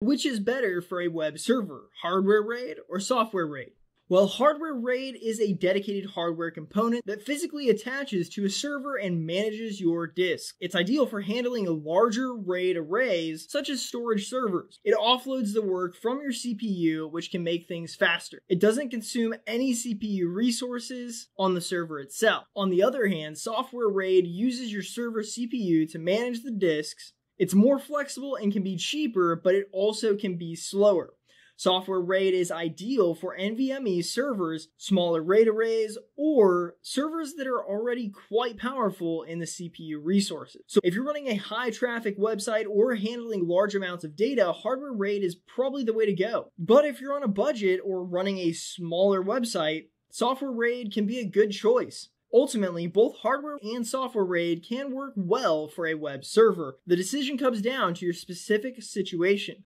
Which is better for a web server, hardware RAID or software RAID? Well, hardware RAID is a dedicated hardware component that physically attaches to a server and manages your disk. It's ideal for handling larger RAID arrays, such as storage servers. It offloads the work from your CPU, which can make things faster. It doesn't consume any CPU resources on the server itself. On the other hand, software RAID uses your server CPU to manage the disks. It's more flexible and can be cheaper, but it also can be slower. Software RAID is ideal for NVMe servers, smaller RAID arrays, or servers that are already quite powerful in the CPU resources. So if you're running a high traffic website or handling large amounts of data, hardware RAID is probably the way to go. But if you're on a budget or running a smaller website, software RAID can be a good choice. Ultimately, both hardware and software RAID can work well for a web server. The decision comes down to your specific situation.